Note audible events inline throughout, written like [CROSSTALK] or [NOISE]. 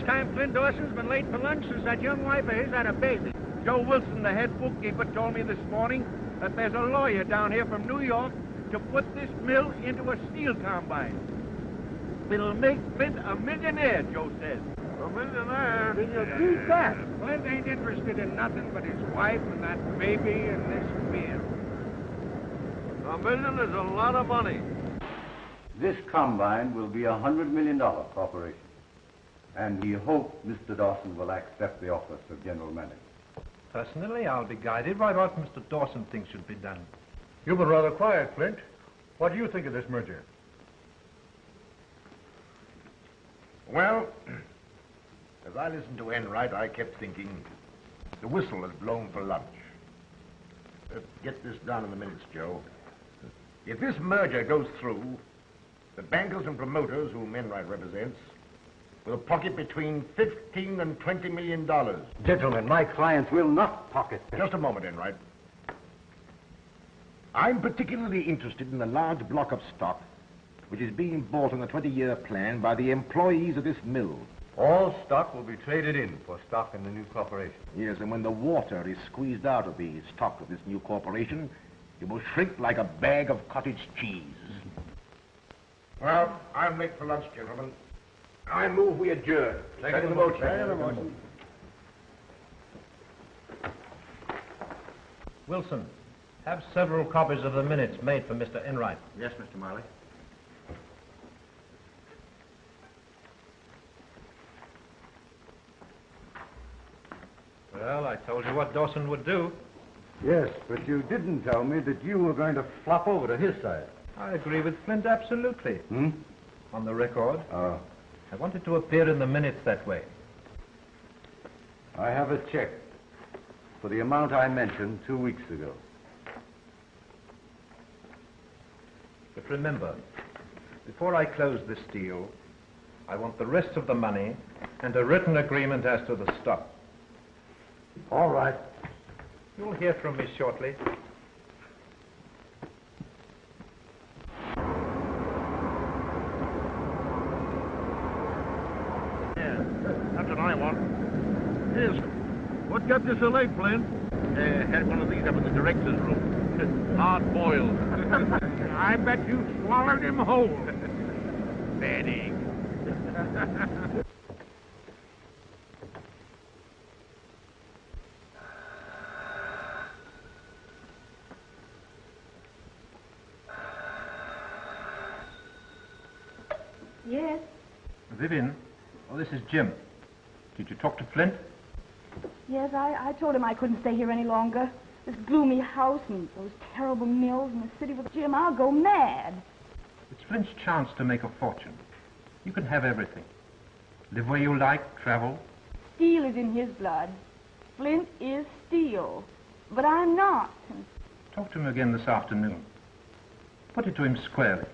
First time Flint Dawson's been late for lunch since that young wife of his had a baby. Joe Wilson, the head bookkeeper, told me this morning that there's a lawyer down here from New York to put this mill into a steel combine. It'll make Flint a millionaire, Joe says. A millionaire? Can you beat that? Flint ain't interested in nothing but his wife and that baby and this mill. A million is a lot of money. This combine will be a hundred million dollar corporation. And we hope Mr. Dawson will accept the office of general manager. Personally, I'll be guided by what Mr. Dawson thinks should be done. You've been rather quiet, Flint. What do you think of this merger? Well, [CLEARS THROAT] as I listened to Enright, I kept thinking the whistle has blown for lunch. Let's get this down in the minutes, Joe. If this merger goes through, the bankers and promoters whom Enright represents will pocket between 15 and 20 million dollars. Gentlemen, my clients will not pocket them. Just a moment, Enright. I'm particularly interested in the large block of stock which is being bought on a 20-year plan by the employees of this mill. All stock will be traded in for stock in the new corporation. Yes, and when the water is squeezed out of the stock of this new corporation, it will shrink like a bag of cottage cheese. Well, I'm late for lunch, gentlemen. I move we adjourn. Second the motion. Second the motion. Wilson, have several copies of the minutes made for Mr. Enright. Yes, Mr. Marley. Well, I told you what Dawson would do. Yes, but you didn't tell me that you were going to flop over to his side. I agree with Flint absolutely. Hmm? On the record, Oh. I want it to appear in the minutes that way. I have a check for the amount I mentioned two weeks ago. But remember, before I close this deal, I want the rest of the money and a written agreement as to the stock. All right. You'll hear from me shortly. Yeah, that's what I want. Yes. What kept you Flint? Uh, had one of these up in the director's room. [LAUGHS] Hard boiled. [LAUGHS] I bet you swallowed him whole. [LAUGHS] Bad egg. Yes. Vivian, oh, this is Jim. Did you talk to Flint? Yes, I, I told him I couldn't stay here any longer. This gloomy house and those terrible mills and the city with Jim, I'll go mad. It's Flint's chance to make a fortune. You can have everything. Live where you like, travel. Steel is in his blood. Flint is steel. But I'm not. Talk to him again this afternoon. Put it to him squarely.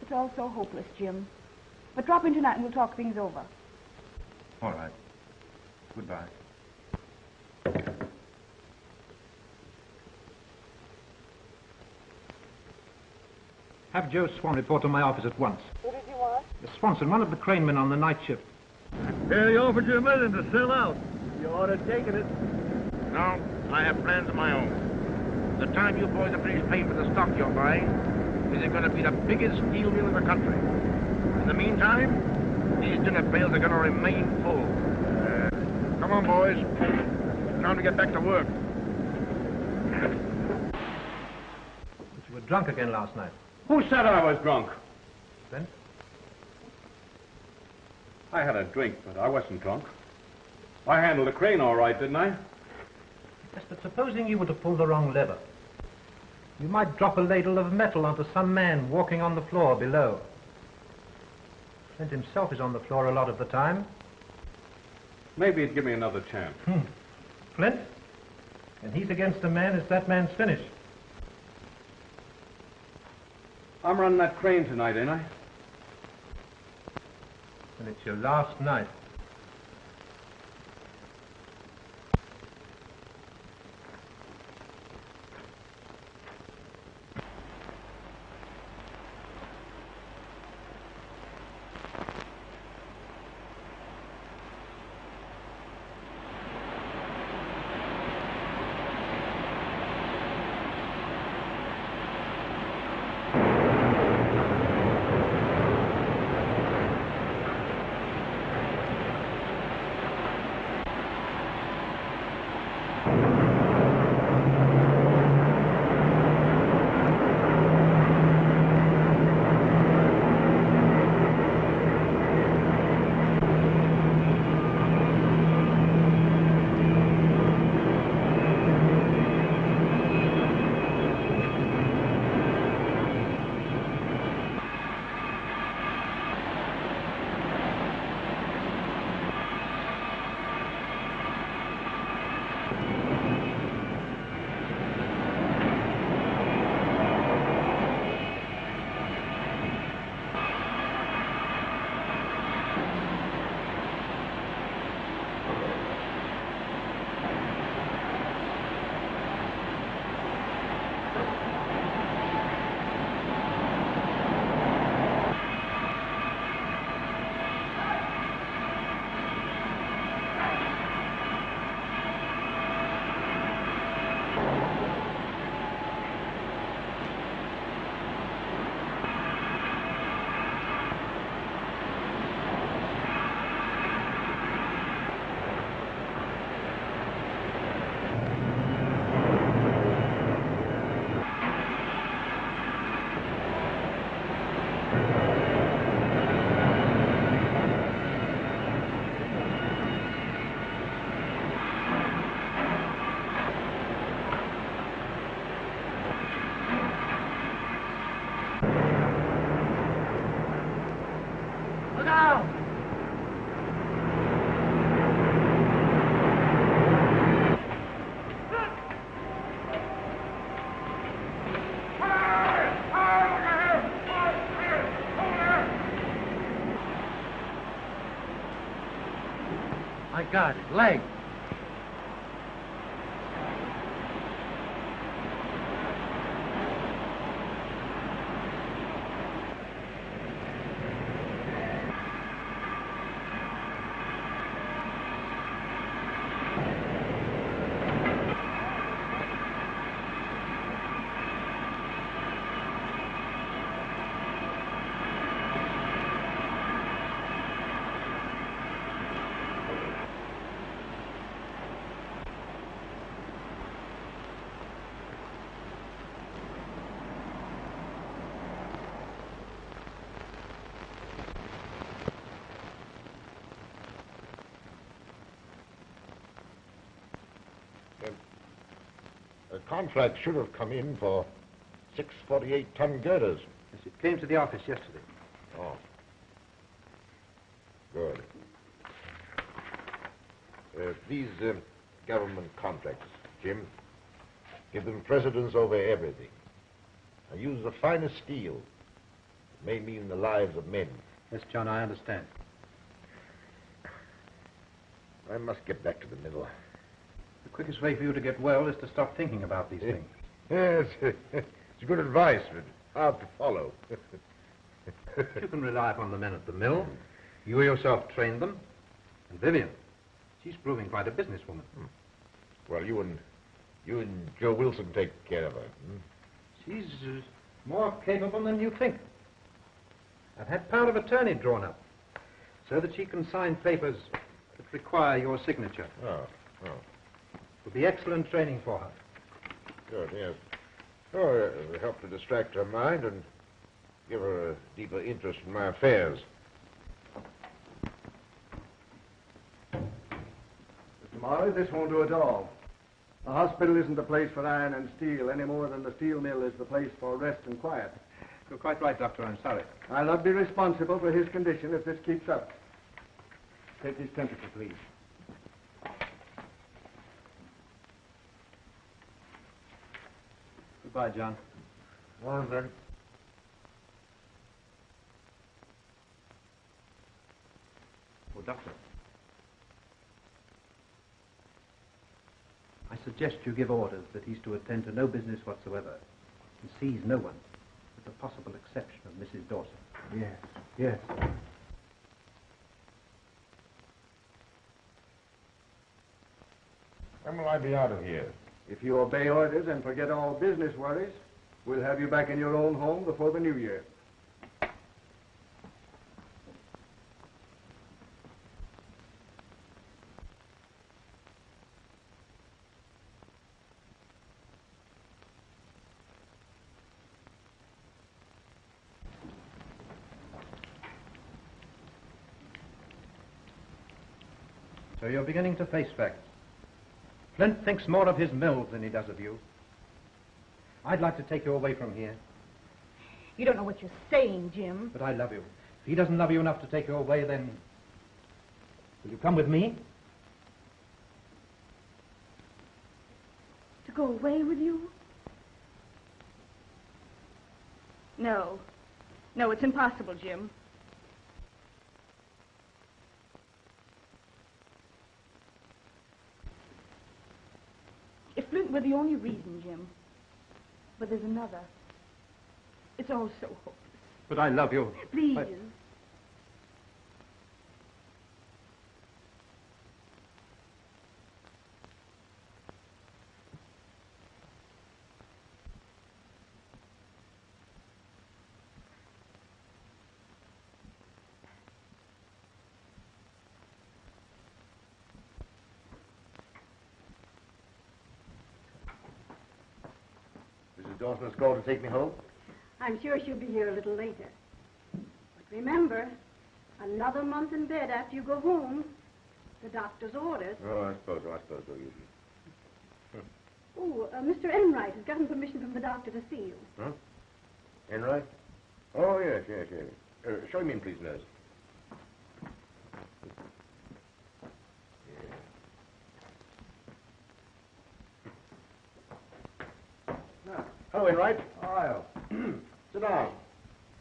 It's all so hopeless, Jim. But drop in tonight and we'll talk things over. All right. Goodbye. Have Joe Swan report to my office at once. Who did you want? Swanson, one of the crane men on the night shift. Yeah, he offered you a million to sell out. You ought to have taken it. No, I have plans of my own. The time you boys are finished paying for the stock you're buying, is it going to be the biggest steel mill in the country. In the meantime, these dinner pails are going to remain full. Uh, come on, boys. Time to get back to work. But you were drunk again last night. Who said I was drunk? Flint? I had a drink, but I wasn't drunk. I handled the crane all right, didn't I? Yes, but supposing you were to pull the wrong lever. You might drop a ladle of metal onto some man walking on the floor below. Flint himself is on the floor a lot of the time. Maybe he'd give me another chance. Hmm. Flint? And he's against a man, it's that man's finish. I'm running that crane tonight, ain't I? And it's your last night. God, his leg. The contract should have come in for six 48-ton girders. Yes, it came to the office yesterday. Oh. Good. Uh, these uh, government contracts, Jim, give them precedence over everything. I use the finest steel. It may mean the lives of men. Yes, John, I understand. I must get back to the middle. The quickest way for you to get well is to stop thinking about these things. Yes, [LAUGHS] it's good advice, but hard to follow. [LAUGHS] You can rely upon the men at the mill. You yourself trained them. And Vivian, she's proving quite a businesswoman. well, you and you and Joe Wilson take care of her. hmm? She's uh, more capable than you think. I've had power of attorney drawn up so that she can sign papers that require your signature. Oh, oh, It will be excellent training for her. good, yes. Oh, it will help to distract her mind and give her a deeper interest in my affairs. Mr. Morris, this won't do at all. The hospital isn't the place for iron and steel any more than the steel mill is the place for rest and quiet. You're quite right, Doctor. I'm sorry. I'll not be responsible for his condition if this keeps up. Take his temperature, please. Goodbye, John. Well, then. Oh, Doctor. I suggest you give orders that he's to attend to no business whatsoever and sees no one, with the possible exception of Mrs. Dawson. Yes, yes. When will I be out of here? If you obey orders and forget all business worries, we'll have you back in your own home before the new year. So you're beginning to face facts. Flint thinks more of his mills than he does of you. I'd like to take you away from here, You don't know what you're saying, Jim. but I love you. If he doesn't love you enough to take you away, then. Will you come with me? To go away with you? No. No, it's impossible, Jim. If Flint were the only reason, Jim. But there's another. It's all so hopeless. But I love you. Please. I- Has called to take me home? I'm sure she'll be here a little later. But remember, another month in bed after you go home. The doctor's orders. Oh, I suppose so. I suppose so. You. [LAUGHS] Oh, uh, Mr. Enright has gotten permission from the doctor to see you. Enright? Oh, yes, yes, yes. Uh, show him in, please, nurse. Hello, Enright. Oh, I. Sit down.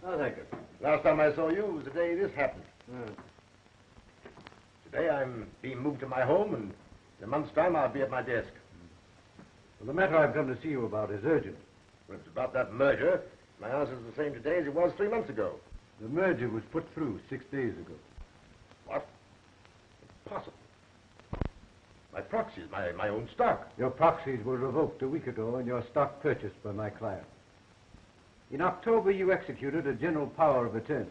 No, thank you. Last time I saw you was the day this happened. Hmm. Today I'm being moved to my home, and in a month's time I'll be at my desk. Well, the matter I've come to see you about is urgent. When it's about that merger, my answer's the same today as it was three months ago. The merger was put through six days ago. What? Impossible. My proxies, my, my own stock. Your proxies were revoked a week ago and your stock purchased by my client. In October, you executed a general power of attorney.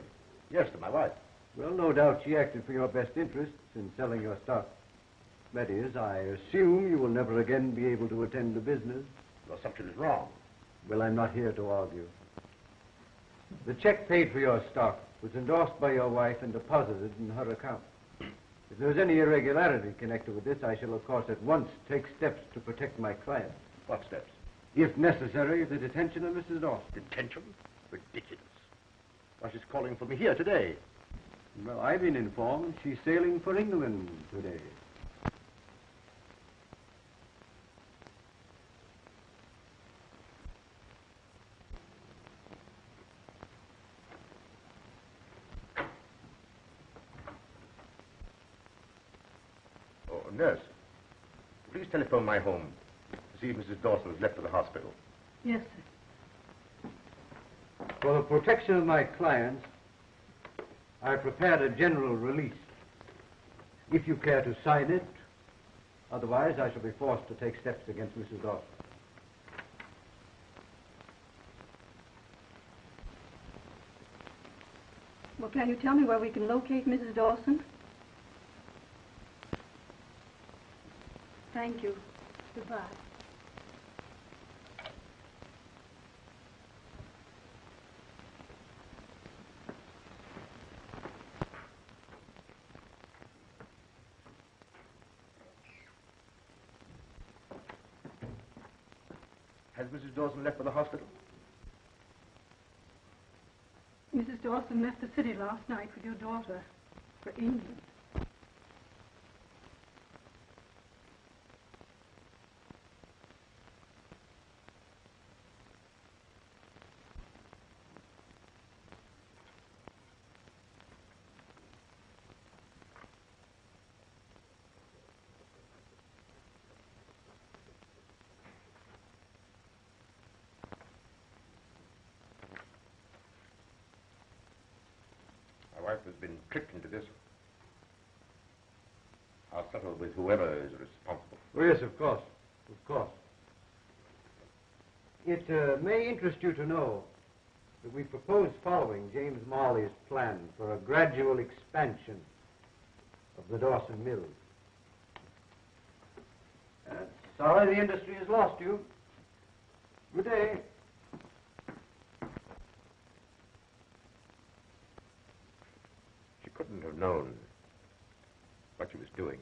Yes, to my wife. Well, no doubt she acted for your best interests in selling your stock. That is, I assume you will never again be able to attend to business. Your assumption is wrong. Well, I'm not here to argue. The check paid for your stock was endorsed by your wife and deposited in her account. If there's any irregularity connected with this, I shall, of course, at once take steps to protect my client. What steps? If necessary, the detention of Mrs. Dawson. Detention? Ridiculous. Why, she's calling for me here today. Well, I've been informed she's sailing for England today. Oh, nurse. Please telephone my home to see if Mrs. Dawson has left for the hospital. Yes, sir. For the protection of my clients, I prepared a general release. If you care to sign it, otherwise I shall be forced to take steps against Mrs. Dawson. Well, can you tell me where we can locate Mrs. Dawson? Thank you. Goodbye. Has Mrs. Dawson left for the hospital? Mrs. Dawson left the city last night with your daughter for England. Been tricked into this. I'll settle with whoever is responsible. Oh, yes, of course. Of course. It uh, may interest you to know that we propose following James Marley's plan for a gradual expansion of the Dawson Mills. Uh, sorry the industry has lost you. Good day. She couldn't have known what she was doing.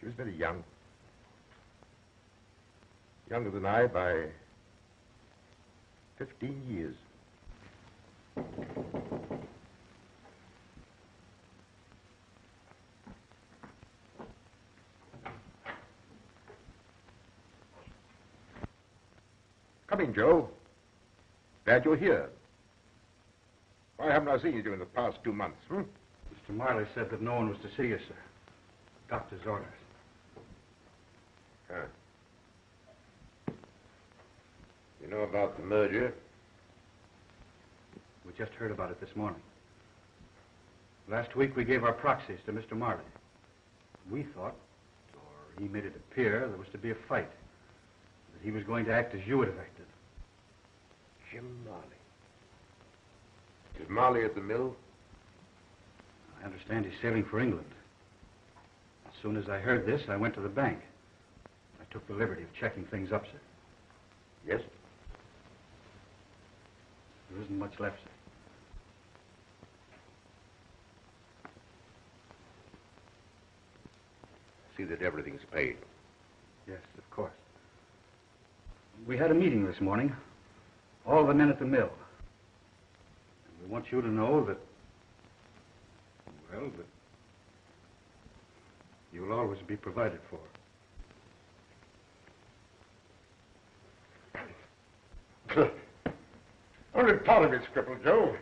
She was very young. Younger than I by 15 years. Come in, Joe. Glad you're here. Why haven't I seen you during the past two months, hmm? Mr. Marley said that no one was to see you, sir. Doctor's orders. Huh. You know about the merger? We just heard about it this morning. Last week we gave our proxies to Mr. Marley. We thought, or he made it appear, there was to be a fight. That he was going to act as you would have acted. Jim Marley. Is Marley at the mill? I understand he's sailing for England. As soon as I heard this, I went to the bank. I took the liberty of checking things up, sir. Yes. There isn't much left, sir. See that everything's paid. Yes, of course. We had a meeting this morning. All the men at the mill. Want you to know that Well, but you'll always be provided for. [LAUGHS] Only part of it's crippled, Joe.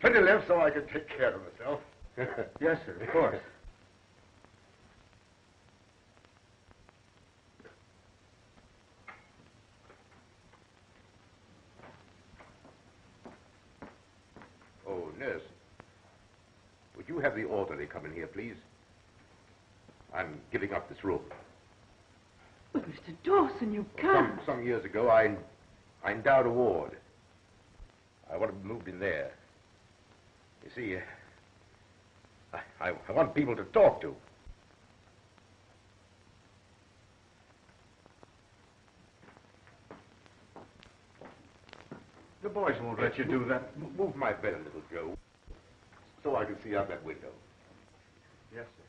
Plenty left so I can take care of myself. [LAUGHS] yes, sir, of course. Oh, nurse. Would you have the orderly come in here, please? I'm giving up this room. But, Mr. Dawson, you Some, can't. some years ago, I, I endowed a ward. I want to be moved in there. You see, uh, I, I, I want people to talk to. The boys won't let you do that. Move my bed a little, Joe, so I can see out that window. Yes, sir.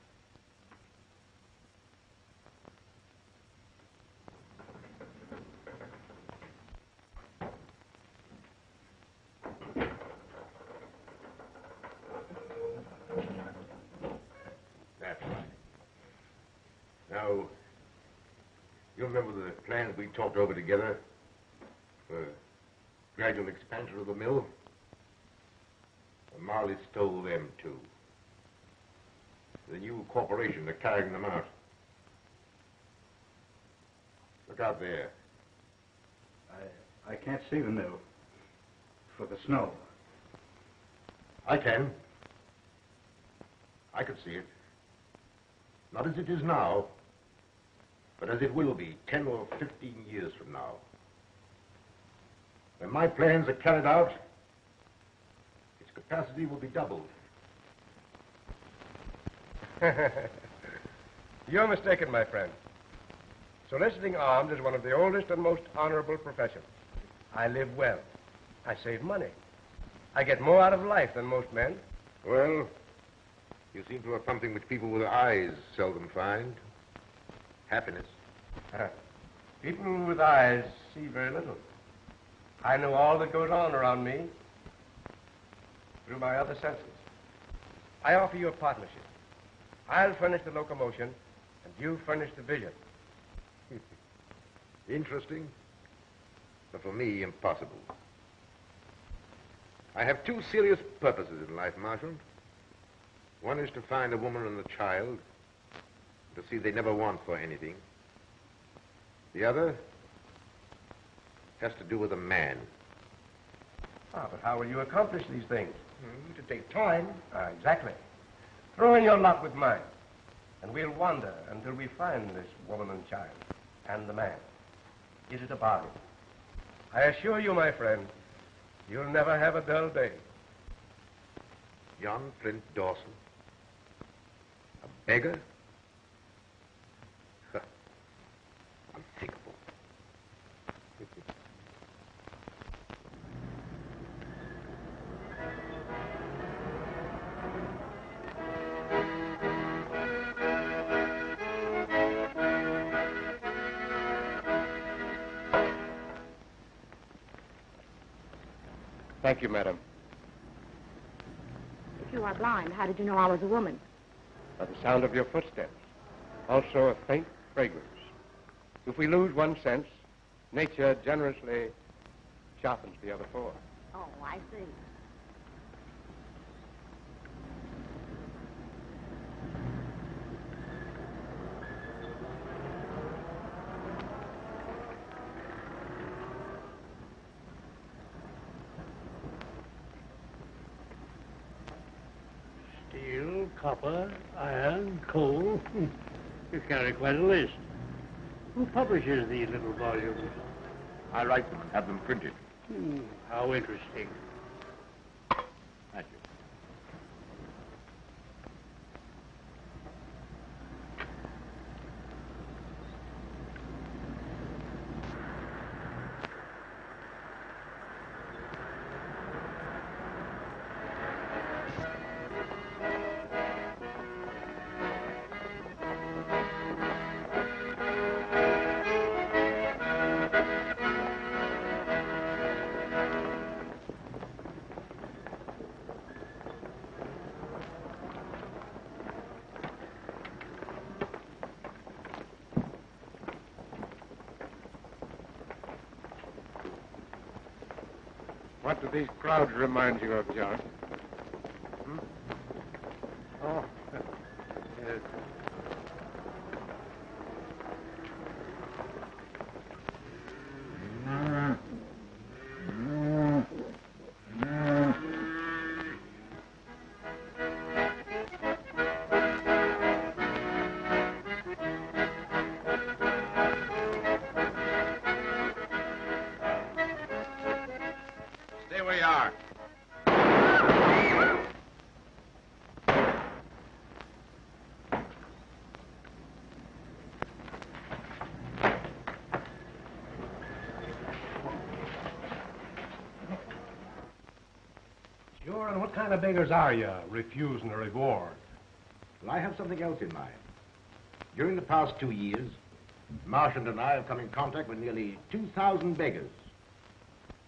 That's right. Now, you remember the plans we talked over together for gradual expansion of the mill? Marley stole them, too. The new corporation are carrying them out. Look out there. I, I can't see the mill for the snow. I can. I could see it. Not as it is now, but as it will be 10 or 15 years from now. When my plans are carried out, its capacity will be doubled. [LAUGHS] You're mistaken, my friend. Soliciting arms is one of the oldest and most honorable professions. I live well. I save money. I get more out of life than most men. Well, you seem to have something which people with eyes seldom find. Happiness. Uh, people with eyes see very little. I know all that goes on around me through my other senses. I offer you a partnership. I'll furnish the locomotion, and you furnish the vision. [LAUGHS] Interesting, but for me, impossible. I have two serious purposes in life, Marchand. One is to find a woman and a child, to see they never want for anything. The other has to do with a man. Ah, but how will you accomplish these things? To take time. Ah, exactly. Throw in your lot with mine, and we'll wander until we find this woman and child, and the man. Is it a bargain? I assure you, my friend, you'll never have a dull day. John Flint Dawson. A beggar? Thank you, madam. If you are blind, how did you know I was a woman? By the sound of your footsteps. Also a faint fragrance. If we lose one sense, nature generously sharpens the other four. Oh, I see. Steel, copper, iron, coal. You carry quite a list. Who publishes these little volumes? I write them and have them printed. Hmm, how interesting. Thank you. These crowds remind you of, John? Of beggars are you, refusing a reward? Well, I have something else in mind. During the past two years, Marchand and I have come in contact with nearly 2,000 beggars.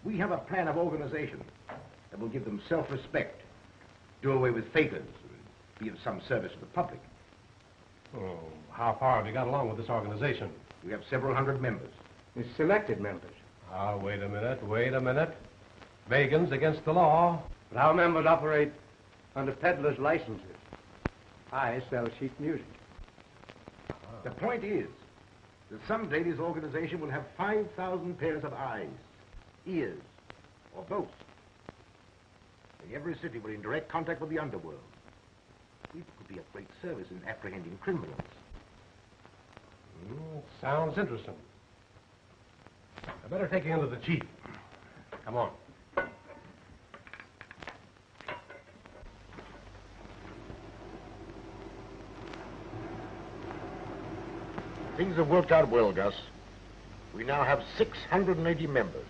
We have a plan of organization that will give them self-respect, do away with fakers, and be of some service to the public. Oh, how far have you got along with this organization? We have several hundred members. It's selected members. Ah, wait a minute, wait a minute. Vegans against the law. But our members operate under peddlers' licenses. I sell sheet music. The point is that someday this organization will have 5,000 pairs of eyes, ears, or both. In every city, we're in direct contact with the underworld. We could be of great service in apprehending criminals. Mm, sounds interesting. I better take you into the chief. Come on. Things have worked out well, Gus. We now have 680 members,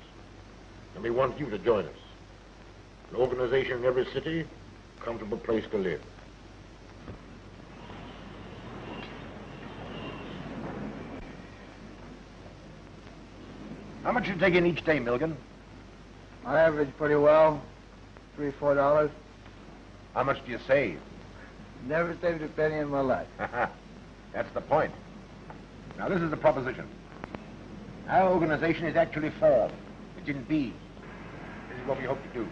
and we want you to join us. An organization in every city, comfortable place to live. How much do you take in each day, Milligan? I average pretty well. Three, four dollars. How much do you save? Never saved a penny in my life. [LAUGHS] That's the point. Now, this is the proposition. Our organization is actually formed. It didn't be. This is what we hope to do.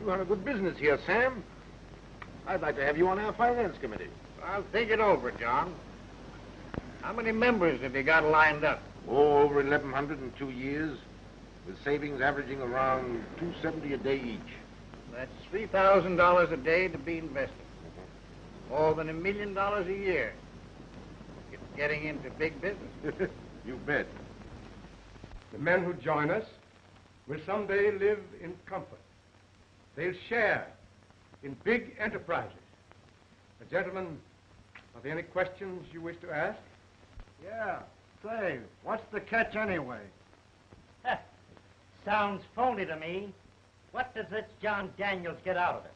You run a good business here, Sam. I'd like to have you on our finance committee. I'll think it over, John. How many members have you got lined up? Oh, over 1,100 in two years, with savings averaging around 270 a day each. That's $3,000 a day to be invested. More than a million dollars a year. It's getting into big business. [LAUGHS] you bet. The men who join us will someday live in comfort. They'll share in big enterprises. Gentlemen, are there any questions you wish to ask? Yeah. Say, what's the catch anyway? Sounds phony to me. What does this John Daniels get out of it?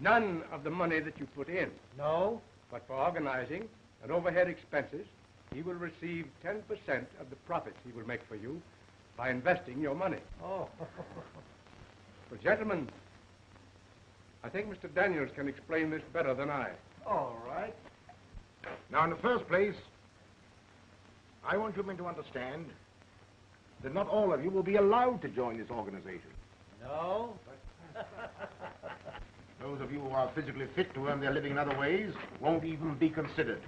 None of the money that you put in. No? But for organizing and overhead expenses, he will receive 10% of the profits he will make for you by investing your money. Oh. [LAUGHS] Well, gentlemen, I think Mr. Daniels can explain this better than I. All right. Now, in the first place, I want you men to understand that not all of you will be allowed to join this organization. No? Those of you who are physically fit to earn their living in other ways won't even be considered.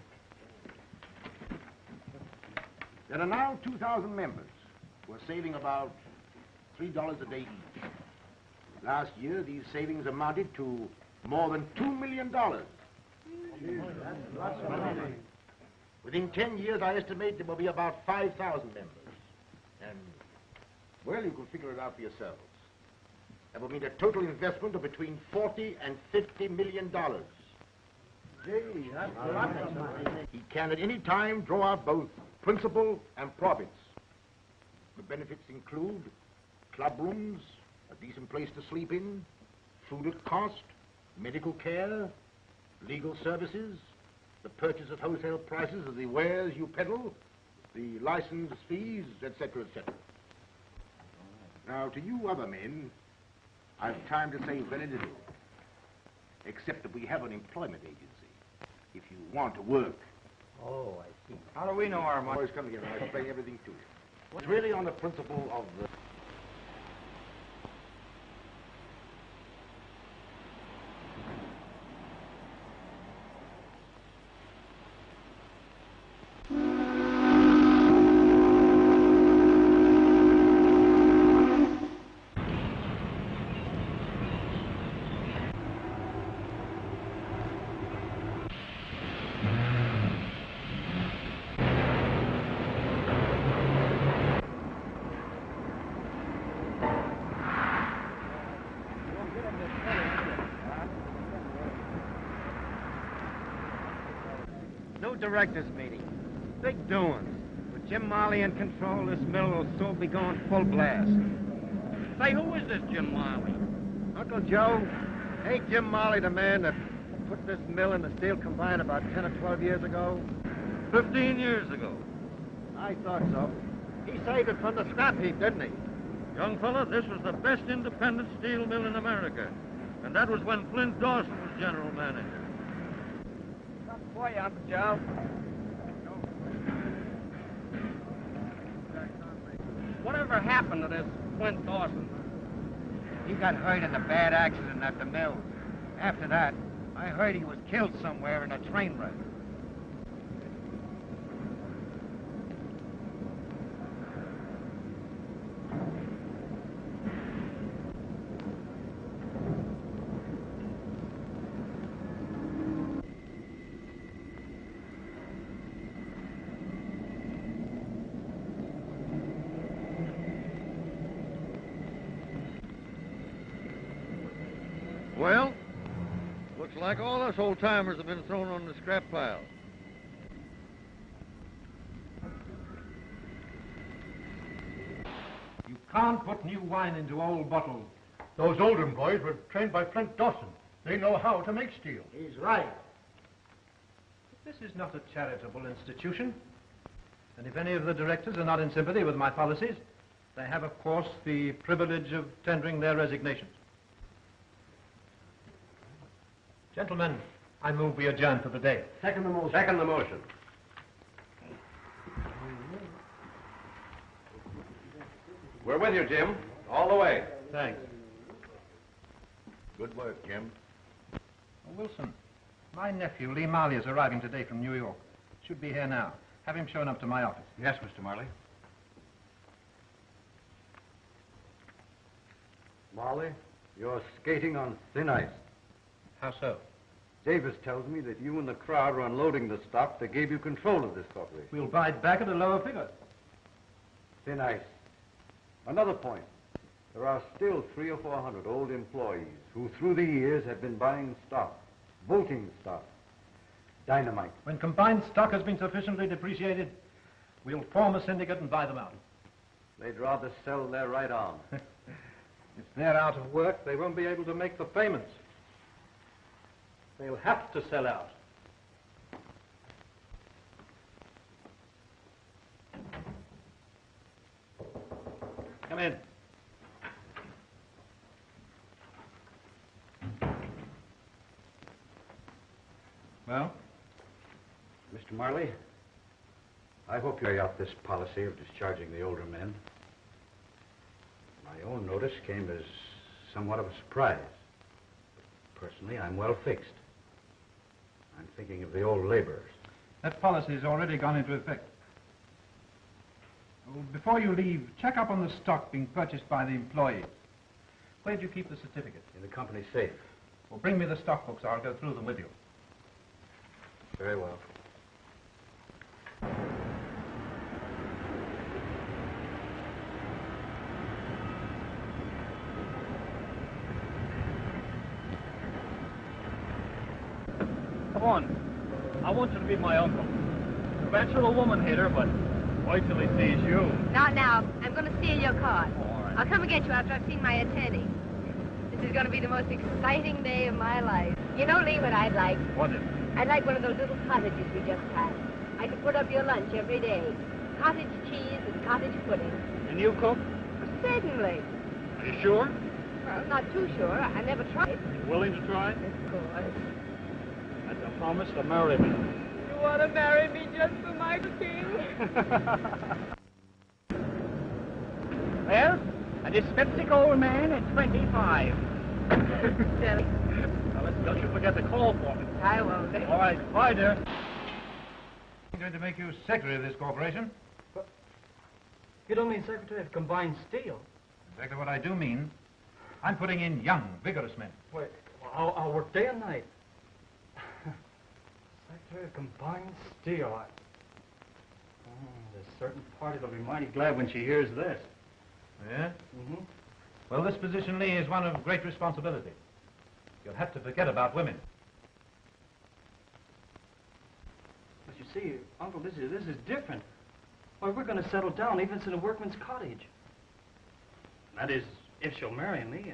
There are now 2,000 members who are saving about $3 a day each. Last year, these savings amounted to more than $2 million. Within 10 years, I estimate there will be about 5,000 members. And, well, you can figure it out for yourselves. That will mean a total investment of between 40 and 50 million dollars. Gee, that's a lot of money. He can at any time draw out both principal and profits. The benefits include club rooms, a decent place to sleep in, food at cost, medical care, legal services, the purchase at wholesale prices of the wares you peddle, the license fees, etc., etc. Now, to you other men, I've time to say very little, except that we have an employment agency. If you want to work. Oh, I see. How do we know our money? Boys, come together. I'll explain everything to you. It's really on the principle of the... directors meeting. Big doings. With Jim Marley in control, this mill will soon be going full blast. Say, who is this Jim Marley? Uncle Joe, ain't Jim Marley the man that put this mill in the steel combine about 10 or 12 years ago? Fifteen years ago. I thought so. He saved it from the scrap heap, didn't he? Young fella, this was the best independent steel mill in America. And that was when Flint Dawson was general manager. Boy, Uncle Joe. Whatever happened to this Flint Dawson? He got hurt in a bad accident at the mill. After that, I heard he was killed somewhere in a train wreck. Well, looks like all us old timers have been thrown on the scrap pile. You can't put new wine into old bottles. Those Oldham boys were trained by Flint Dawson. They know how to make steel. He's right. This is not a charitable institution. And if any of the directors are not in sympathy with my policies, they have, of course, the privilege of tendering their resignations. Gentlemen, I move we adjourn for the day. Second the motion. Second the motion. We're with you, Jim. All the way. Thanks. Good work, Jim. Oh, Wilson, my nephew, Lee Marley, is arriving today from New York. Should be here now. Have him shown up to my office. Yes, Mr. Marley. Marley, you're skating on thin ice. How so? Davis tells me that you and the crowd are unloading the stock that gave you control of this corporation. We'll buy it back at a lower figure. Thin ice. Another point. There are still three or four hundred old employees who, through the years, have been buying stock, voting stock, dynamite. When combined stock has been sufficiently depreciated, we'll form a syndicate and buy them out. They'd rather sell their right arm. [LAUGHS] if they're out of work, they won't be able to make the payments. They'll have to sell out. Come in. Well? Mr. Marley, I hope you carry out this policy of discharging the older men. My own notice came as somewhat of a surprise. Personally, I'm well fixed. I'm thinking of the old laborers. That policy has already gone into effect. Oh, Before you leave, check up on the stock being purchased by the employees. Where did you keep the certificate? In the company safe. Well, bring me the stock books. I'll go through them with you. Very well. Come on. I want you to be my uncle. I bet you're a woman hater, but wait till he sees you. Not now. I'm going to steal your car. I'll come and get you after I've seen my attorney. This is going to be the most exciting day of my life. You know, Lee, what I'd like? What is it? I'd like one of those little cottages we just passed. I could put up your lunch every day. Cottage cheese and cottage pudding. And you cook? Certainly. Are you sure? Well, not too sure. I never tried. You willing to try? Of course. That's a promise to marry me. You want to marry me just for my king? [LAUGHS] Well, a dyspeptic old man at 25. Silly. Now, let's don't you forget to call for me. I won't. All right. Bye, dear. I'm going to make you secretary of this corporation. You don't mean secretary of combined steel? Exactly what I do mean. I'm putting in young, vigorous men. Wait, I'll, I'll work day and night. Secretary of combined steel. I... Oh, there's a certain party that'll be mighty glad when she hears this. Yeah? Mm-hmm. Well, this position, Lee, is one of great responsibility. You'll have to forget about women. But you see, Uncle, this is, this is different. Why, we're going to settle down even in a workman's cottage. That is, if she'll marry me.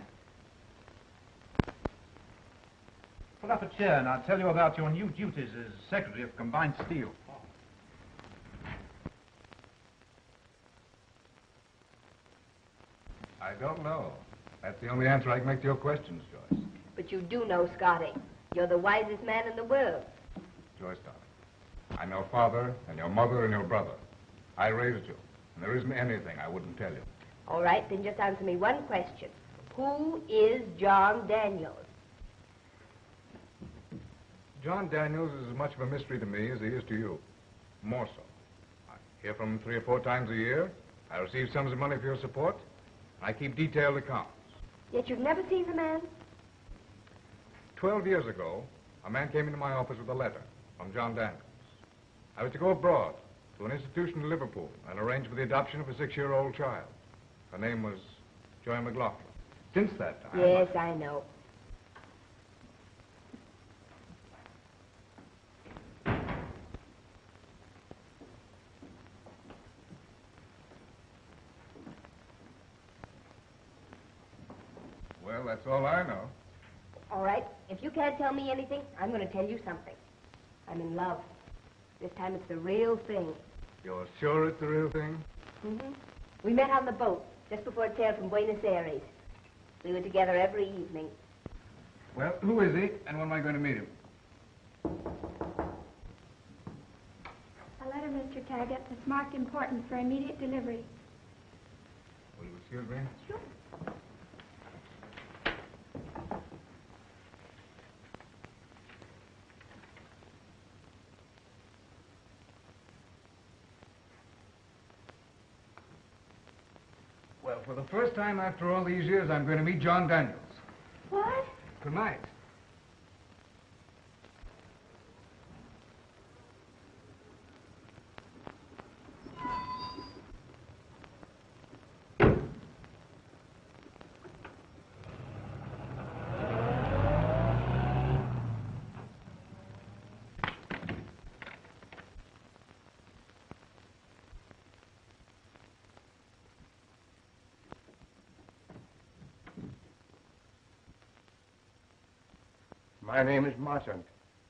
Pull up a chair and I'll tell you about your new duties as secretary of Combined Steel. I don't know. That's the only answer I can make to your questions, Joyce. But you do know, Scotty. You're the wisest man in the world. Joyce, darling, I'm your father and your mother and your brother. I raised you, and there isn't anything I wouldn't tell you. All right, then just answer me one question. Who is John Daniels? John Daniels is as much of a mystery to me as he is to you. More so. I hear from him three or four times a year. I receive sums of money for your support. I keep detailed accounts. Yet you've never seen the man? Twelve years ago, a man came into my office with a letter from John Daniels. I was to go abroad to an institution in Liverpool and arrange for the adoption of a six-year-old child. Her name was Joy McLaughlin. Since that time... Yes, I know. Well, that's all I know. All right, if you can't tell me anything, I'm going to tell you something. I'm in love. This time it's the real thing. You're sure it's the real thing? Mm-hmm. We met on the boat just before it sailed from Buenos Aires. We were together every evening. Well, who is he, and when am I going to meet him? A letter, Mr. Taggart, that's marked important for immediate delivery. Will you excuse me? Sure. Well, for the first time after all these years, I'm going to meet John Daniels. What? Tonight. My name is Marchand.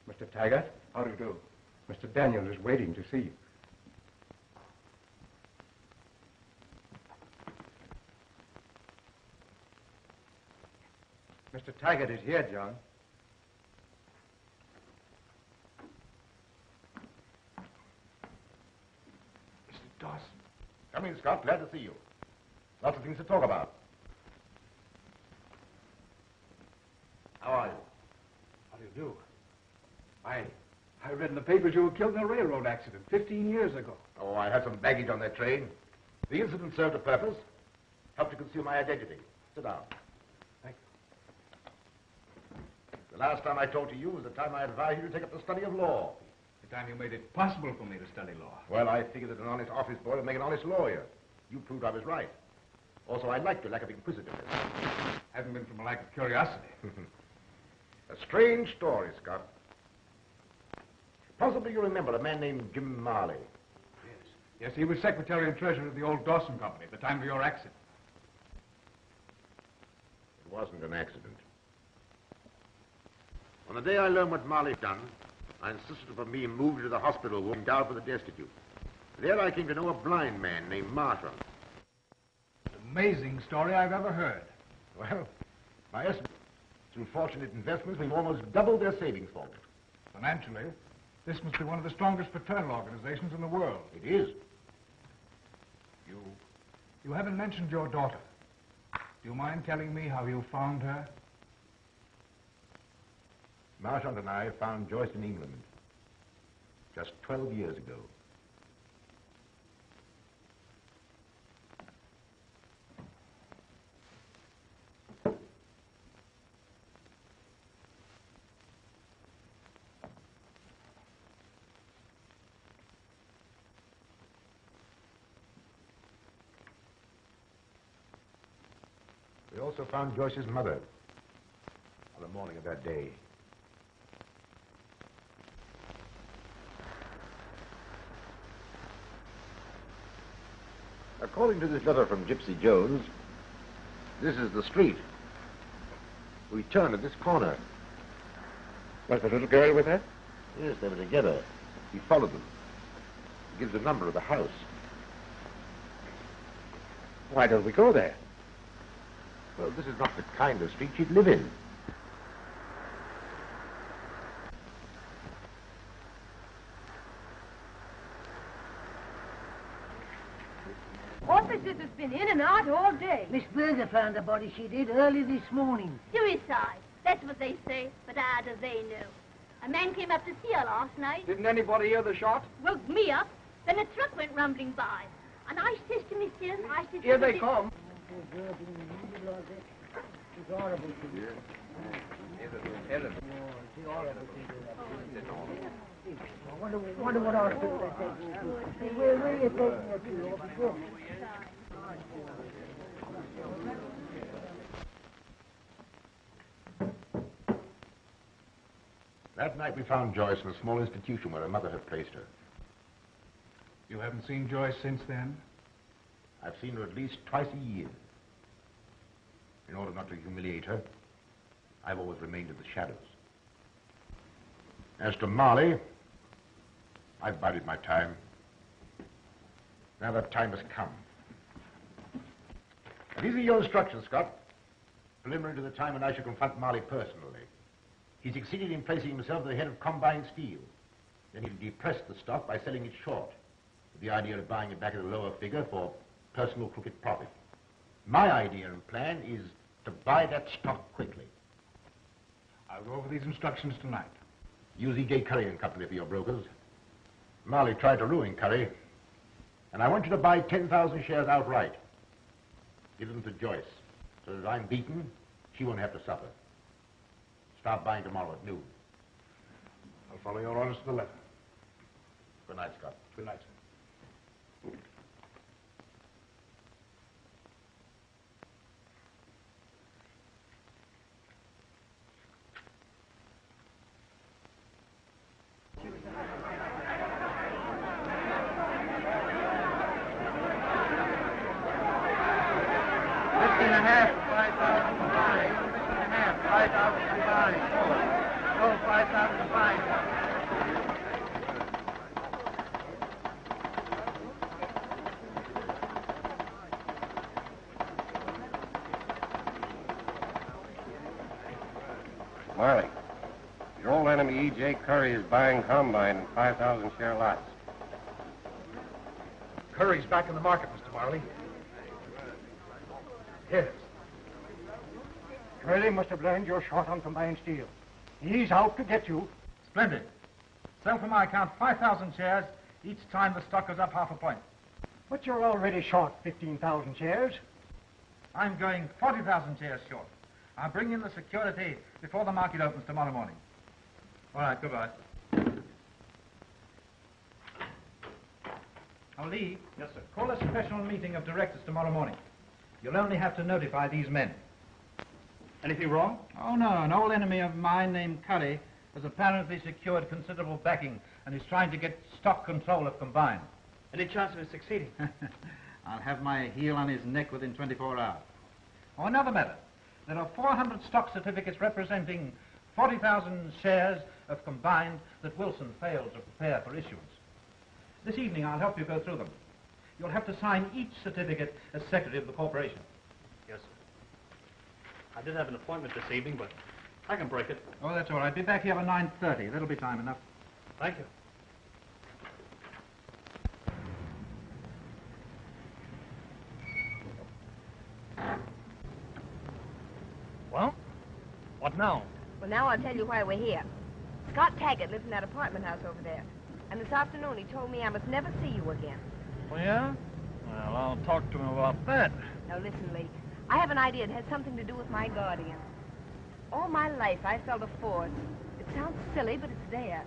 Mr. Taggart, how do you do? Mr. Daniel is waiting to see you. Mr. Taggart is here, John. Mr. Dawson. Come in, Scott. Glad to see you. Lots of things to talk about. How are you? How do you do? I, I read in the papers you were killed in a railroad accident 15 years ago. Oh, I had some baggage on that train. The incident served a purpose. Helped to conceal my identity. Sit down. Thank you. The last time I talked to you was the time I advised you to take up the study of law. The time you made it possible for me to study law. Well, I figured that an honest office boy would make an honest lawyer. You proved I was right. Also, I liked your lack of inquisitiveness. Hasn't been from a lack of curiosity. [LAUGHS] a strange story, Scott. Possibly you remember a man named Jim Marley. Yes. Yes, he was secretary and treasurer of the old Dawson Company at the time of your accident. It wasn't an accident. On the day I learned what Marley'd done, I insisted upon being moved to the hospital ward down for the destitute. There I came to know a blind man named Marchand. Amazing story I've ever heard. Well, my estimate, through fortunate investments, we've almost doubled their savings for. Financially, this must be one of the strongest fraternal organizations in the world. It is. You You haven't mentioned your daughter. Do you mind telling me how you found her? Marchand and I found Joyce in England just 12 years ago. We also found Joyce's mother on the morning of that day. According to this letter from Gypsy Jones, this is the street. We turned at this corner. Was the little girl with her? Yes, they were together. He followed them. It gives the number of the house. Why don't we go there? Well, this is not the kind of street she'd live in. Officers has been in and out all day. Miss Berger found the body she did early this morning. Suicide. That's what they say, but how do they know? A man came up to see her last night. Didn't anybody hear the shot? Woke me up. Then a truck went rumbling by. And I says to Monsieur, I says... Here they Monsieur- come. It's horrible to do. I wonder, wonder what hospital they take you to. Hey, where, where are you taking her to? Over here. That night we found Joyce in a small institution where her mother had placed her. You haven't seen Joyce since then? I've seen her at least twice a year. In order not to humiliate her, I've always remained in the shadows. As to Marley, I've bided my time. Now that time has come. And these are your instructions, Scott. Preliminary to the time when I shall confront Marley personally. He succeeded in placing himself at the head of Combine Steel. Then he'll depress the stock by selling it short, with the idea of buying it back at a lower figure for personal crooked profit. My idea and plan is to buy that stock quickly. I'll go over these instructions tonight. Use E.J. Curry and Company for your brokers. Marley tried to ruin Curry, and I want you to buy 10,000 shares outright. Give them to Joyce, so that if I'm beaten, she won't have to suffer. Start buying tomorrow at noon. I'll follow your orders to the letter. Good night, Scott. Good night, sir. Fifty and a half, five thousand combined. Fifty and a half, five thousand combined. Sold five thousand combined. Marley, your old enemy E.J. Curry is buying Combine in 5,000 share lots. Curry's back in the market, Mr. Marley. Yes. Curry must have learned you're short on combined steel. He's out to get you. Splendid. Sell for my account 5,000 shares each time the stock goes up half a point. But you're already short 15,000 shares. I'm going 40,000 shares short. I'll bring in the security before the market opens tomorrow morning. All right, goodbye. Oh, Lee. Yes, sir. Call a special meeting of directors tomorrow morning. You'll only have to notify these men. Anything wrong? Oh, no. An old enemy of mine named Curry has apparently secured considerable backing and is trying to get stock control of Combine. Any chance of his succeeding? [LAUGHS] I'll have my heel on his neck within 24 hours. Oh, another matter. There are 400 stock certificates representing 40,000 shares of combined that Wilson failed to prepare for issuance. This evening I'll help you go through them. You'll have to sign each certificate as secretary of the corporation. Yes, sir. I did have an appointment this evening, but I can break it. Oh, that's all right. Be back here at 9.30. That'll be time enough. Thank you. Well, what now? Well, now I'll tell you why we're here. Scott Taggart lives in that apartment house over there. And this afternoon he told me I must never see you again. Oh, yeah? Well, I'll talk to him about that. Now listen, Lee. I have an idea it has something to do with my guardian. All my life I felt a force. It sounds silly, but it's there.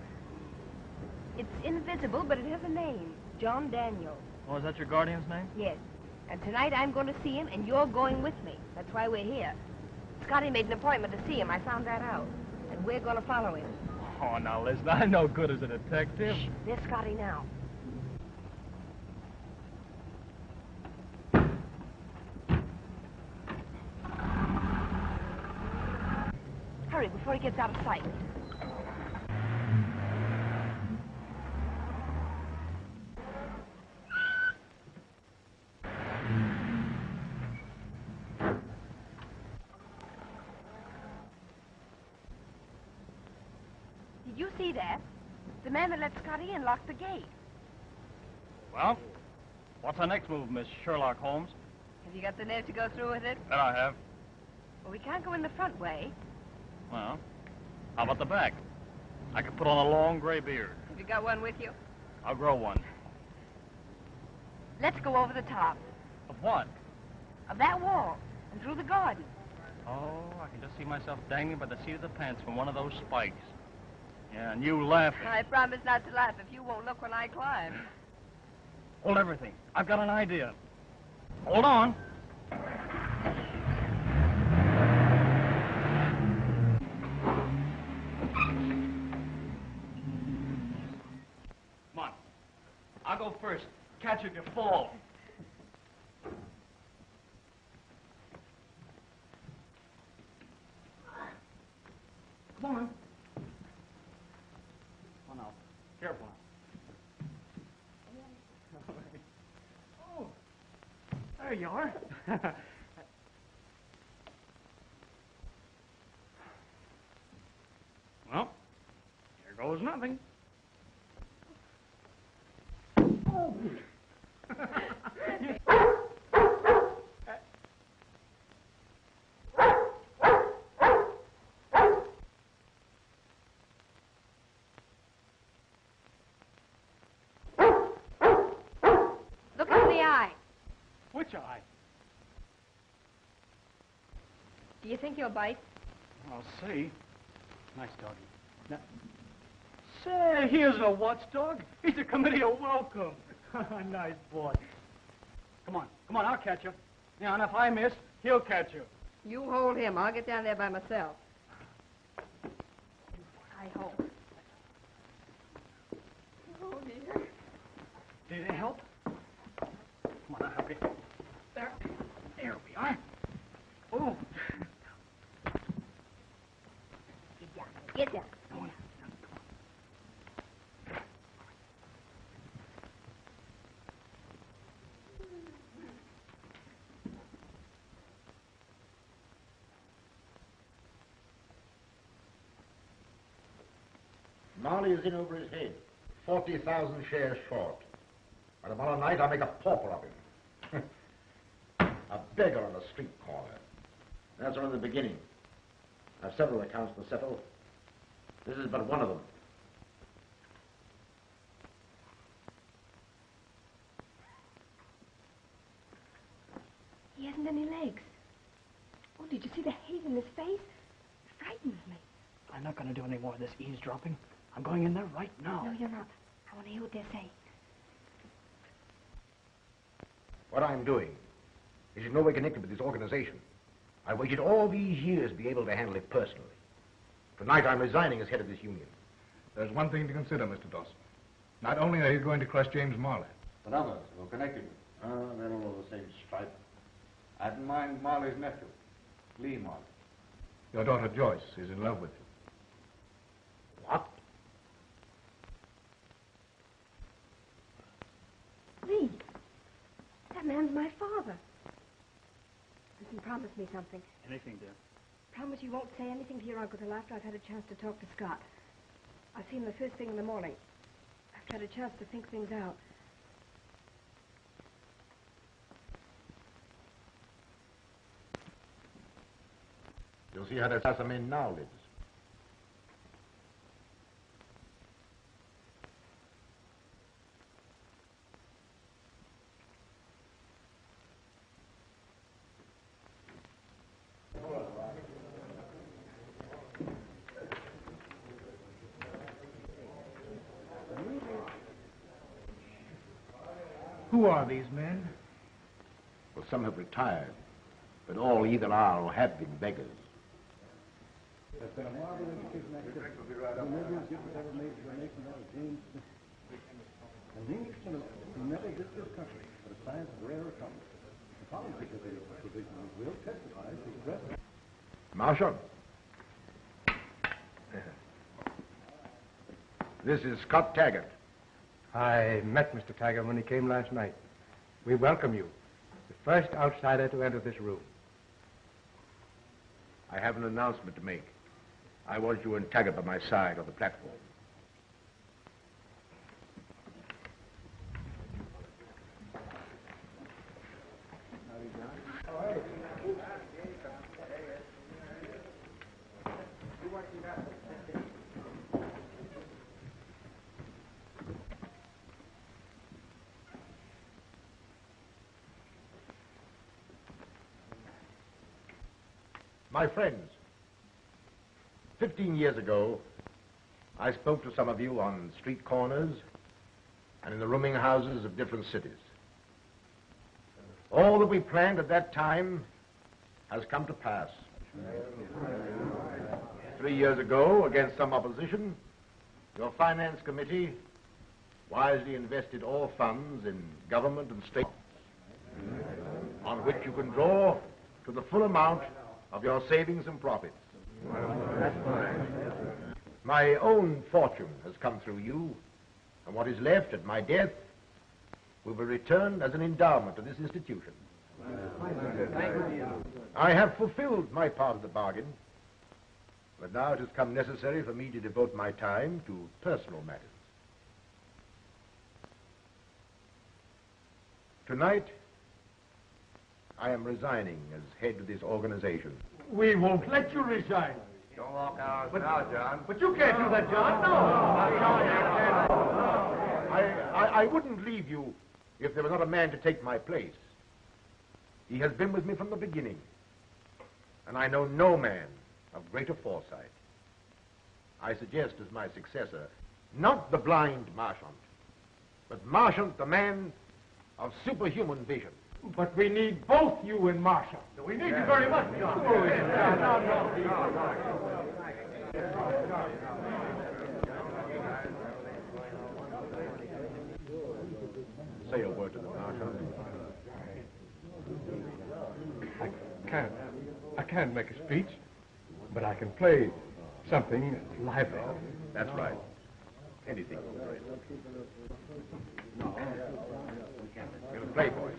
It's invisible, but it has a name. John Daniel. Oh, is that your guardian's name? Yes. And tonight I'm going to see him, and you're going with me. That's why we're here. Scotty made an appointment to see him. I found that out. And we're going to follow him. Oh, now, listen, I'm no good as a detective. There's Scotty now. Hurry before he gets out of sight. Did you see that? The man that let Scotty in locked the gate. Well, what's our next move, Miss Sherlock Holmes? Have you got the nerve to go through with it? That I have. Well, we can't go in the front way. Well, how about the back? I could put on a long gray beard. Have you got one with you? I'll grow one. Let's go over the top Of what? of that wall and through the garden. Oh, I can just see myself dangling by the seat of the pants from one of those spikes. Yeah, and you laughing. I promise not to laugh if you won't look when I climb. Hold everything. I've got an idea. Hold on. Come on. I'll go first. Catch it if you fall. Come on now. Careful. Oh, there you are. [LAUGHS] well, here goes nothing. Oh, Look [LAUGHS] him in the eye. Which eye? Do you think he'll bite? I'll see. Nice doggy. Now, say, he isn't a watchdog. He's a committee of welcome. [LAUGHS] nice boy. Come on, come on, I'll catch you. Now, and if I miss, he'll catch you. You hold him. I'll get down there by myself. I hope. Oh, dear. Did it help? Come on, I'll help you. There. There we are. Oh. Get down. Marley is in over his head. 40,000 shares short. By tomorrow night, I'll make a pauper of him. [LAUGHS] a beggar on a street corner. That's only the beginning. I've several accounts to settle. This is but one of them. He hasn't any legs. Oh, did you see the hate in his face? It frightens me. I'm not going to do any more of this eavesdropping. I'm going in there right now. No, you're not. I want to hear what they're saying. What I'm doing is in no way connected with this organization. I waited all these years to be able to handle it personally. Tonight, I'm resigning as head of this union. There's one thing to consider, Mr. Dawson. Not only are you going to crush James Marley, But others who are connected with him. Oh, they're all of the same stripe. I hadn't mind Marley's nephew, Lee Marley. your daughter Joyce is in love with you. What? Lee, that man's my father. Listen, promise me something. Anything, dear. Promise you won't say anything to your uncle till after I've had a chance to talk to Scott. I'll see him the first thing in the morning. I've had a chance to think things out. You'll see how that assassin now lives. Who are these men? Well, some have retired, but all either are or have been beggars. There's been a marvelous education activity. The millions given ever made to the nation of James Smith. And the English who never did this country for the science of rare atoms. The following division will testify to the rest. Marchand. This is Scott Taggart. I met Mr. Taggart when he came last night. We welcome you. The first outsider to enter this room. I have an announcement to make. I want you and Taggart by my side on the platform. My friends, 15 years ago, I spoke to some of you on street corners and in the rooming houses of different cities. All that we planned at that time has come to pass. Three years ago, against some opposition, your finance committee wisely invested all funds in government and state on which you can draw to the full amount of your savings and profits. My own fortune has come through you, and what is left at my death will be returned as an endowment to this institution. I have fulfilled my part of the bargain, but now it has come necessary for me to devote my time to personal matters. Tonight, I am resigning as head of this organization. We won't let you resign. Don't walk out now, John. But you can't do that, John. No. I, I, I wouldn't leave you if there was not a man to take my place. He has been with me from the beginning, and I know no man of greater foresight. I suggest as my successor, not the blind Marchand, but Marchand, the man of superhuman vision. But we need both you and Marchand. We need you very much, John. Yeah. No, no, Say a word to the Marchand. I can't. I can't make a speech, but I can play something lively. That's right. Anything. You're a playboy.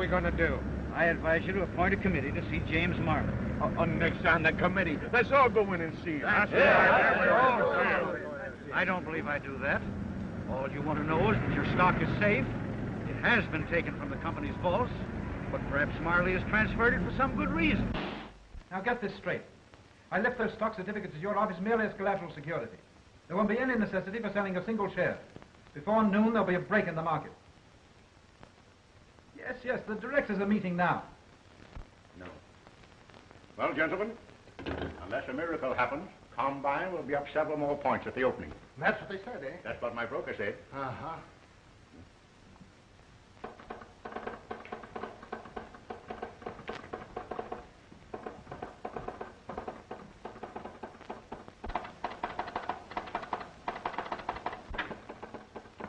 We going to do? I advise you to appoint a committee to see James Marley. Uh, next on the committee. Let's all go in and see him. That's right. I don't believe I do that. All you want to know is that your stock is safe. It has been taken from the company's vaults, but perhaps Marley has transferred it for some good reason. Now get this straight. I left those stock certificates at your office merely as collateral security. There won't be any necessity for selling a single share. Before noon, there'll be a break in the market. Yes, yes, the directors are meeting now. No. Well, gentlemen, unless a miracle happens, Combine will be up several more points at the opening. That's what they said, eh? That's what my broker said. Uh-huh.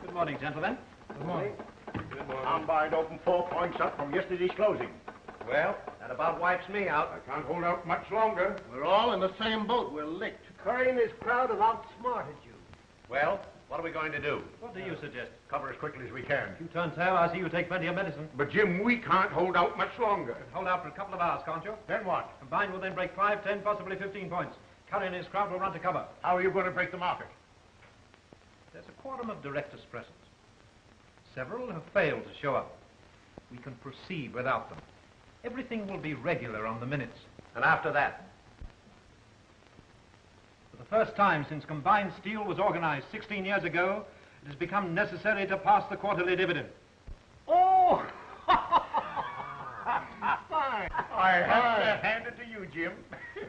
Good morning, gentlemen. Good morning. Combine opened four points up from yesterday's closing. Well, that about wipes me out. I can't hold out much longer. We're all in the same boat. We're licked. Curry and his crowd have outsmarted you. Well, what are we going to do? What do you suggest? Cover as quickly as we can. You turn tail, I see you take plenty of medicine. But, Jim, we can't hold out much longer. Hold out for a couple of hours, can't you? Then what? Combined will then break five, ten, possibly 15 points. Curry and his crowd will run to cover. How are you going to break the market? There's a quorum of directors present. Several have failed to show up. We can proceed without them. Everything will be regular on the minutes. And after that? For the first time since Combined Steel was organized 16 years ago, it has become necessary to pass the quarterly dividend. Oh! Fine. [LAUGHS] I have to hand it to you, Jim.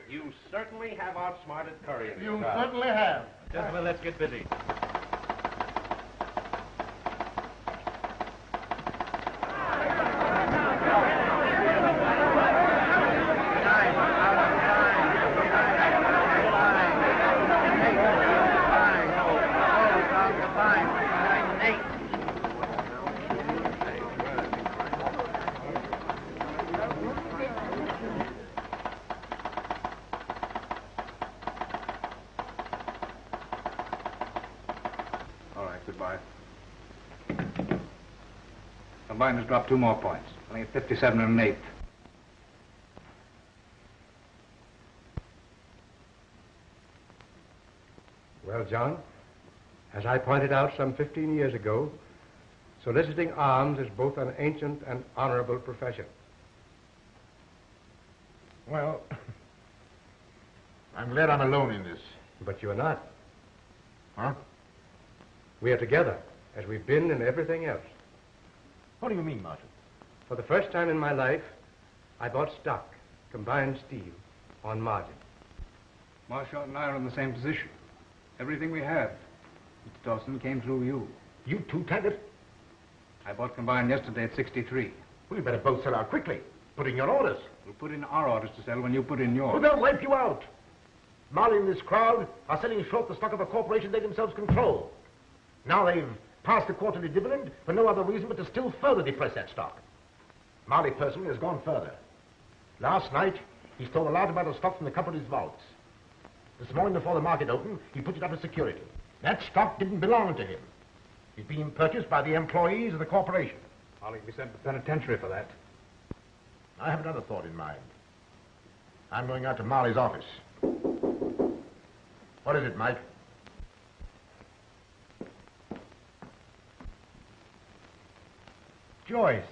You certainly have outsmarted Curry You certainly have. Gentlemen, let's get busy. All right, goodbye. Combine has dropped two more points. I think it's 57 and an eighth. Well, John, as I pointed out some 15 years ago, soliciting alms is both an ancient and honorable profession. Well, I'm glad I'm alone in this. But you're not. Huh? We are together, as we've been in everything else. What do you mean, Martin? For the first time in my life, I bought stock, combined steel, on margin. Marchand and I are in the same position. Everything we have, Mr. Dawson, came through you. You too, Taggart? I bought combined yesterday at 63. We better both sell out quickly. Put in your orders. We'll put in our orders to sell when you put in yours. Well, they'll wipe you out. Marley and this crowd are selling short the stock of a corporation they themselves control. Now they've passed the quarterly dividend for no other reason but to still further depress that stock. Marley personally has gone further. Last night, he stole a large amount of stock from the company's vaults. This morning before the market opened, he put it up as security. That stock didn't belong to him. It's being purchased by the employees of the corporation. Marley can be sent to the penitentiary for that. I have another thought in mind. I'm going out to Marley's office. What is it, Mike? Joyce.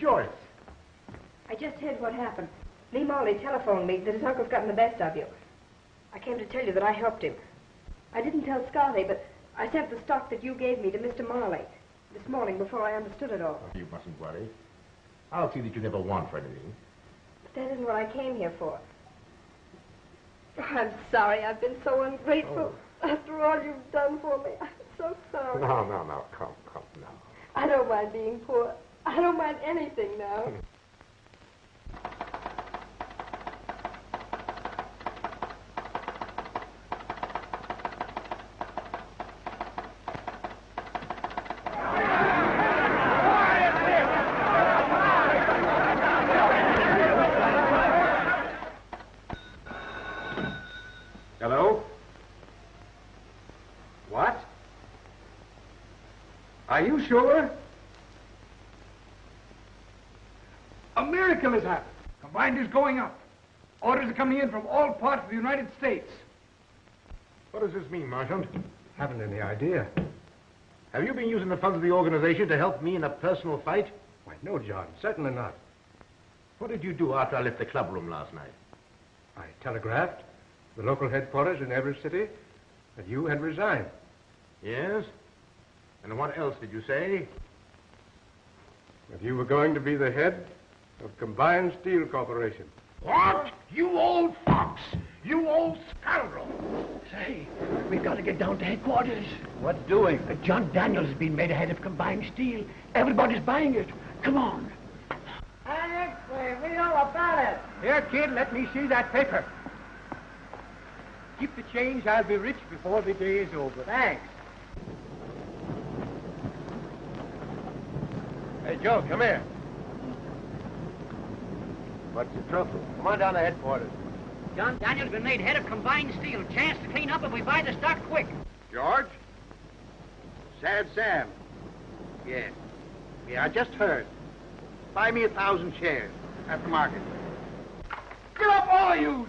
Joyce. I just heard what happened. Lee Marley telephoned me that his uncle's gotten the best of you. I came to tell you that I helped him. I didn't tell Scotty, but I sent the stock that you gave me to Mr. Marley this morning before I understood it all. You mustn't worry. I'll see that you never want for anything. But that isn't what I came here for. I'm sorry I've been so ungrateful oh. after all you've done for me. I'm so sorry. No, no, no. Come, come, now. I don't mind being poor. I don't mind anything now. Hello? What? Are you sure? miracle has happened. Combined is going up. Orders are coming in from all parts of the United States. What does this mean, Marchand? Haven't any idea. Have you been using the funds of the organization to help me in a personal fight? Why, no, John. Certainly not. What did you do after I left the club room last night? I telegraphed the local headquarters in every city that you had resigned. Yes? And what else did you say? That you were going to be the head of Combined Steel Corporation. What? You old fox! You old scoundrel! Say, we've got to get down to headquarters. What doing? Uh, John Daniels has been made a head of Combined Steel. Everybody's buying it. Come on. Alex, we know about it. Here, kid, let me see that paper. Keep the change. I'll be rich before the day is over. Thanks. Hey, Joe, come here. What's the trouble? Come on down to headquarters. John Daniels been made head of Combined Steel. Chance to clean up if we buy the stock quick. George? Sad Sam. Yeah. Yeah, I just heard. Buy me a thousand shares at the market. Get up, all of you!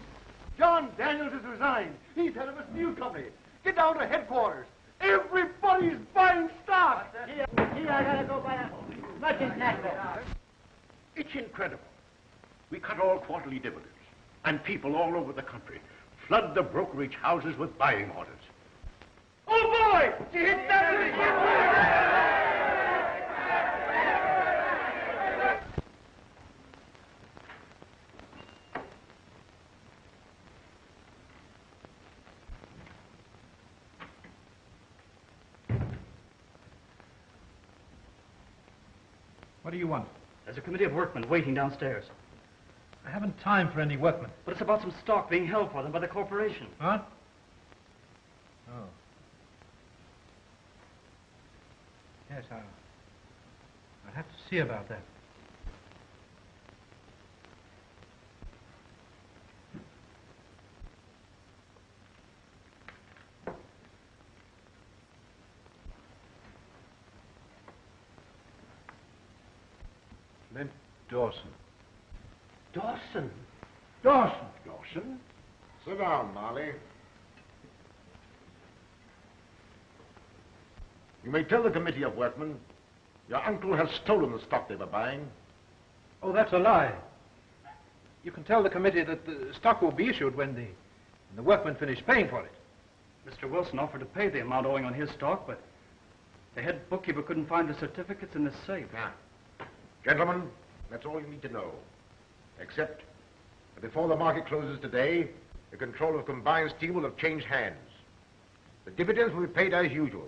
John Daniels has resigned. He's head of a steel company. Get down to headquarters. Everybody's buying stock. Here, here, I gotta go buy a merchant natural. It's incredible. We cut all quarterly dividends, and people all over the country flood the brokerage houses with buying orders. Oh, boy! She hit that! What do you want? There's a committee of workmen waiting downstairs. I haven't time for any workmen. But it's about some stock being held for them by the corporation. What? Oh. Yes, I'll, I'll have to see about that. Dawson. Dawson. Dawson? Sit down, Marley. You may tell the committee of workmen your uncle has stolen the stock they were buying. Oh, that's a lie. You can tell the committee that the stock will be issued when the, when the workmen finish paying for it. Mr. Wilson offered to pay the amount owing on his stock, but the head bookkeeper couldn't find the certificates in the safe. Now, gentlemen, that's all you need to know. Except that before the market closes today, the control of combined steel will have changed hands. The dividends will be paid as usual.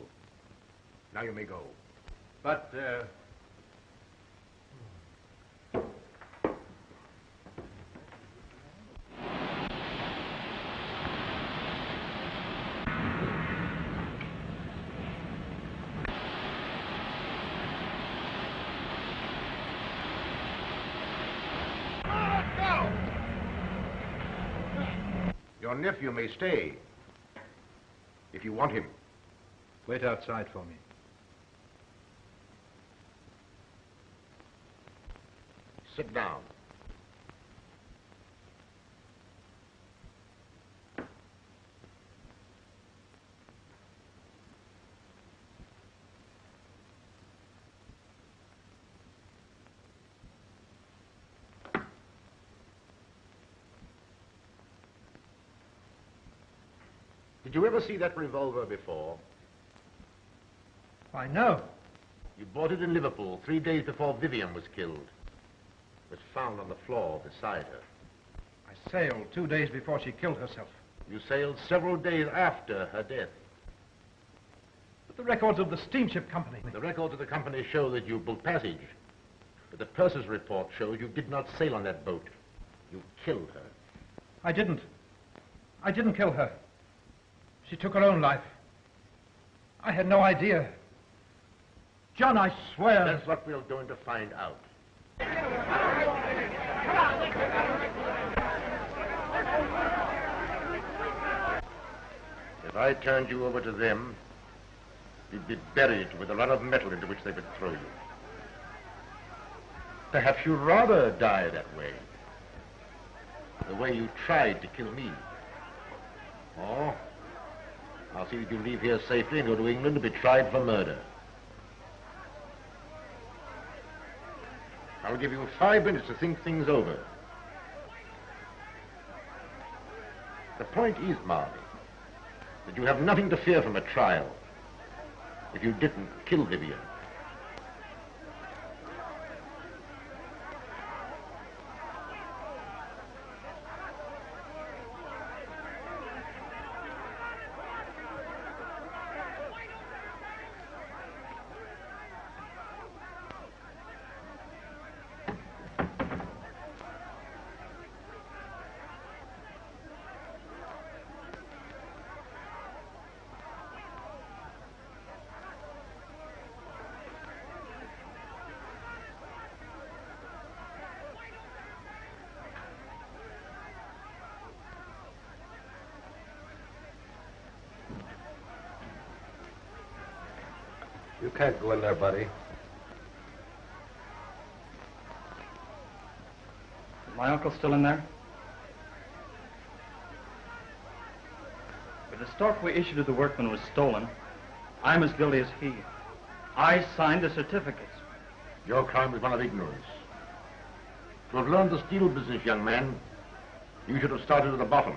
Now you may go. But, uh, Your nephew may stay. If you want him. wait outside for me. Sit down. Did you ever see that revolver before? I know. You bought it in Liverpool three days before Vivian was killed. It was found on the floor beside her. I sailed two days before she killed herself. You sailed several days after her death. But the records of the steamship company. The records of the company show that you booked passage. But the purser's report shows you did not sail on that boat. You killed her. I didn't. I didn't kill her. She took her own life. I had no idea. John, I swear. That's what we're going to find out. If I turned you over to them, you'd be buried with a lot of metal into which they would throw you. Perhaps you'd rather die that way. The way you tried to kill me. Or I'll see that you leave here safely and go to England to be tried for murder. I'll give you five minutes to think things over. The point is, Marley, that you have nothing to fear from a trial if you didn't kill Vivian. You can't go in there, buddy. Is my uncle still in there? If the stock we issued to the workmen was stolen, I'm as guilty as he. I signed the certificates. Your crime is one of ignorance. To have learned the steel business, young man, you should have started at the bottom,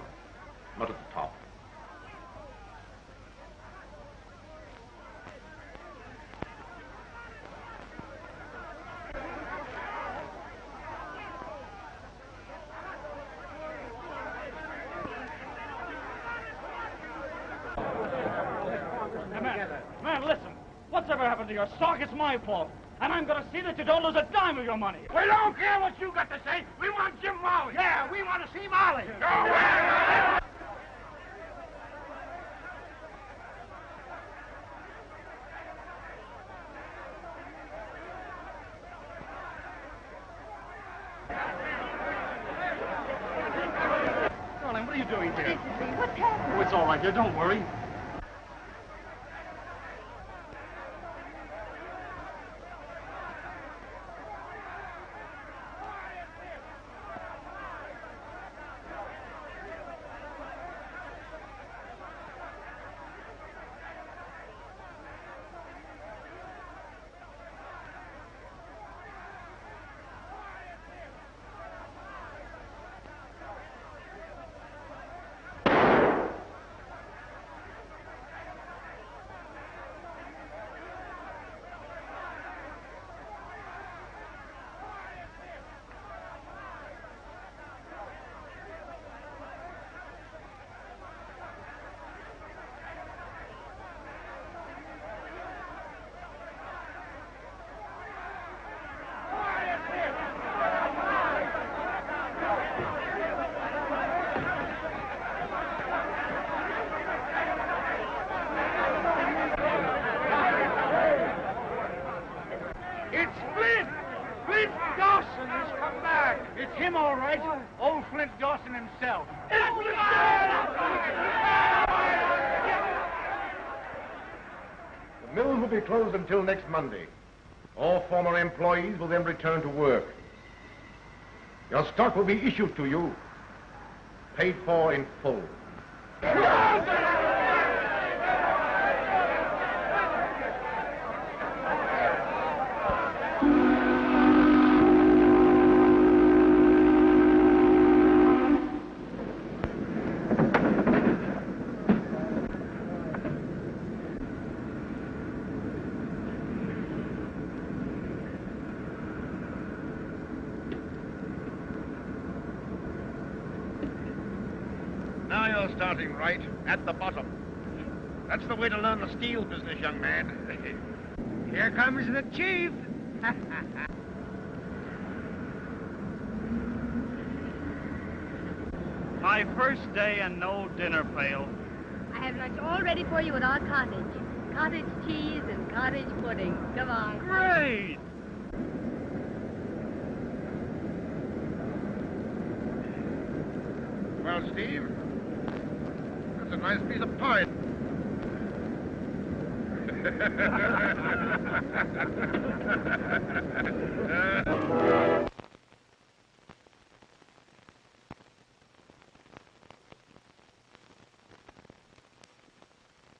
not at the top. Hey, man, man, listen. Whatever happened to your stock, it's my fault. And I'm going to see that you don't lose a dime of your money. We don't care what you got to say. We want Jim Molly. Yeah, we want to see Molly. Darling, what are you doing here? What's happened? Oh, it's all right, dear. Don't worry. It's Flint! Flint Dawson has come back! It's him, all right. Old Flint Dawson himself. The mills will be closed until next Monday. All former employees will then return to work. Your stock will be issued to you, paid for in full. Now you're starting right at the bottom. That's the way to learn the steel business, young man. [LAUGHS] Here comes the chief. [LAUGHS] My first day and no dinner pail. I have lunch all ready for you at our cottage. Cottage cheese and cottage pudding. Come on. Great! Well, Steve, that's a nice piece of pie.